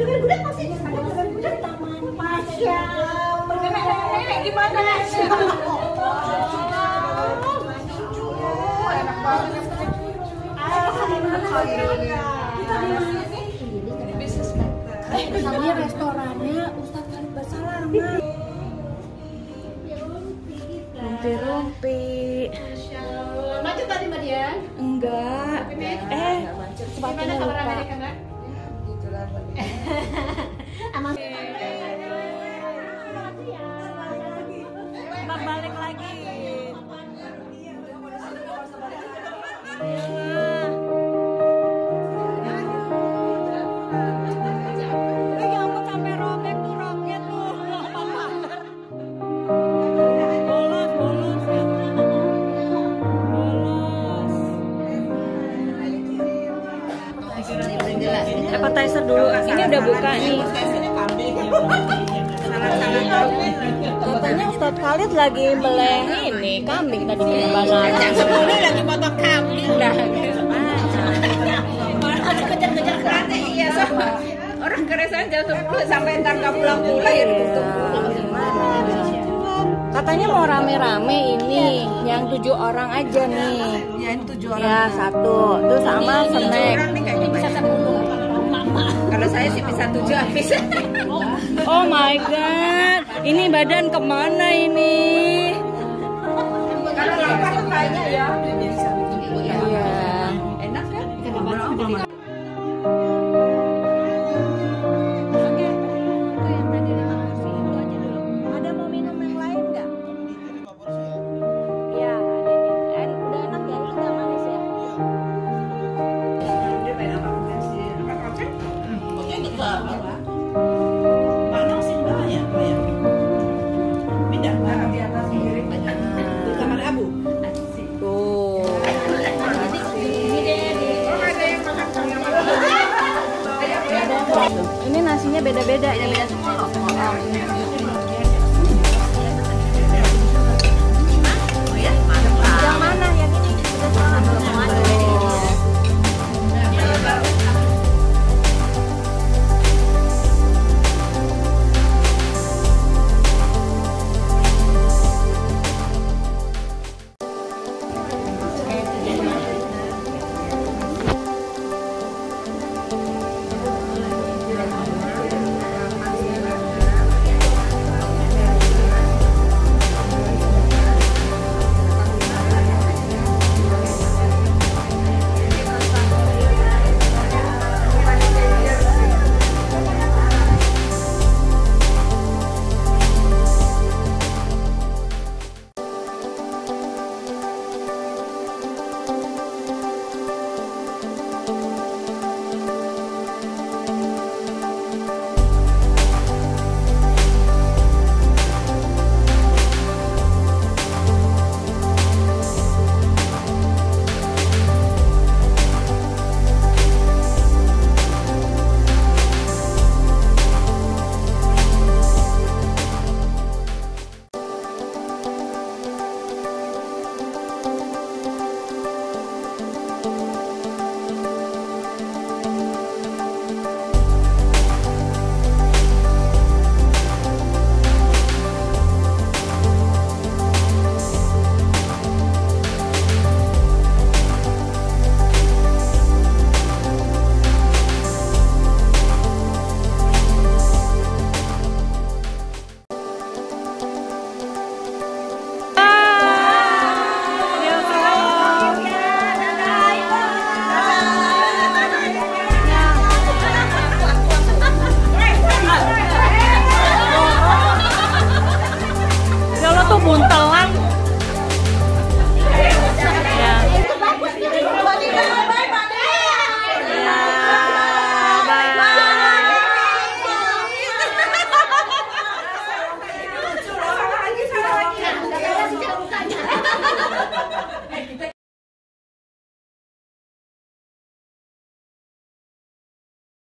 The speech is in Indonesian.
Dengan gudeg masih ada dengan gudeg taman. Masya Allah. Nenek-nenek gimana? Enak banget. Alhamdulillah. Kita di mana sih? Eh, ini restorannya Ustaz Khalid Basalamah. Rumpi-rumpi. Macet tadi Mbak Dian? Enggak. Eh, sepatunya Gimana kabar lupa. Amerika, Nak? Bolos. Appetizer dulu. Ini udah buka nih. Katanya Ustadz Khalid lagi beleh ini kambing tadi di banana. Sepuluh lagi potong kambing dah. Harus kejar-kejar kereta. Iya sama. Orang keresan jam 10 sampai ntar nggak pulang-pulang ya tutup. Katanya mau rame-rame ini, yang tujuh orang aja nih. Ya ini tujuh orang. Ya satu, terus sama snack. Bisa tujuh habis. Oh my god, ini badan ke mana ini? Kalau lapar kayaknya ya. Beda-beda ya. Yang